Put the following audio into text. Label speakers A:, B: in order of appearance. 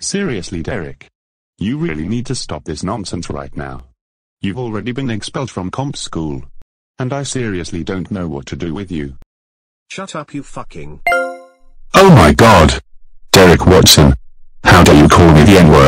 A: Seriously Derek. You really need to stop this nonsense right now. You've already been expelled from comp school. And I seriously don't know what to do with you.
B: Shut up you fucking.
C: Oh my god. Derek Watson. How dare you call me the N-word?